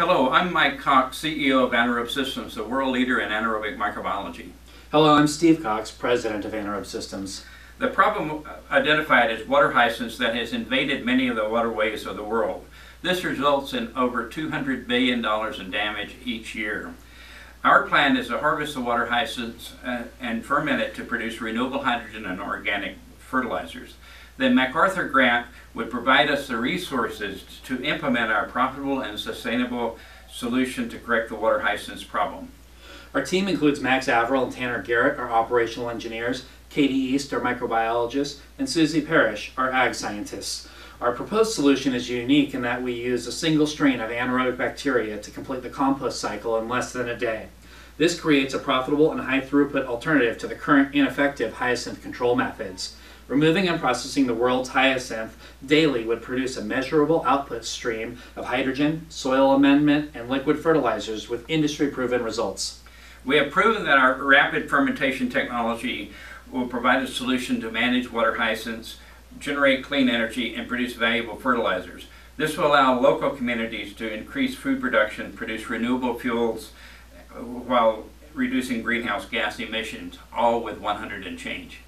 Hello, I'm Mike Cox, CEO of Anaerobe Systems, the world leader in anaerobic microbiology. Hello, I'm Steve Cox, President of Anaerobe Systems. The problem identified is water hyacinths that has invaded many of the waterways of the world. This results in over $200 billion in damage each year. Our plan is to harvest the water hyacinths uh, and ferment it to produce renewable hydrogen and organic fertilizers. The MacArthur grant would provide us the resources to implement our profitable and sustainable solution to correct the water hyacinths problem. Our team includes Max Averill and Tanner Garrett, our operational engineers, Katie East, our microbiologist, and Susie Parrish, our ag scientists. Our proposed solution is unique in that we use a single strain of anaerobic bacteria to complete the compost cycle in less than a day. This creates a profitable and high throughput alternative to the current ineffective hyacinth control methods. Removing and processing the world's hyacinth daily would produce a measurable output stream of hydrogen, soil amendment, and liquid fertilizers with industry proven results. We have proven that our rapid fermentation technology will provide a solution to manage water hyacinths generate clean energy, and produce valuable fertilizers. This will allow local communities to increase food production, produce renewable fuels, while reducing greenhouse gas emissions, all with 100 and change.